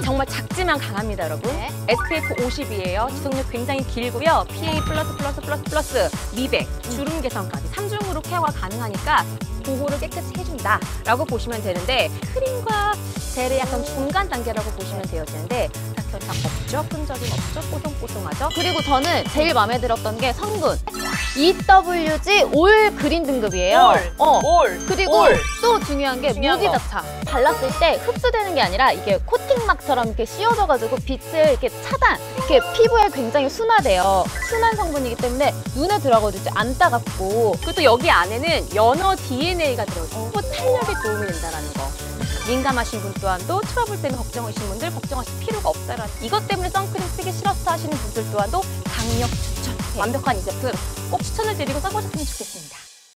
가장 강합니다, 여러분. 네. SPF 50이에요. 지속력 굉장히 길고요. PA 플러스 플러스 플러스 플러스 미백, 주름 개선까지 삼중으로 케어가 가능하니까 보호를 깨끗이 해준다라고 보시면 되는데 크림과 젤의 약간 중간 단계라고 보시면 되어지는데 백탁현상 없죠? 끈적임 없죠? 뽀송뽀송하죠? 그리고 저는 제일 마음에 들었던 게 성분. EWG all green 등급이에요. all. 어. all! 그리고 all. 또 중요한 게 중요한 거. 자차. 발랐을 때 흡수되는 게 아니라 이게 코팅막처럼 이렇게 씌워져가지고 빛을 이렇게 차단. 이렇게 피부에 굉장히 순하대요. 순한 성분이기 때문에 눈에 들어가도 안 따갑고. 그리고 또 여기 안에는 연어 DNA가. 피부 탄력에 도움이 된다는 거. 민감하신 분 또한도 트러블 때문에 걱정하시는 분들 걱정하실 필요가 없다라 이것 때문에 선크림 쓰기 싫었어 하시는 분들 또한도 강력 추천. 완벽한 이 제품 꼭 추천을 드리고 써보셨으면 좋겠습니다.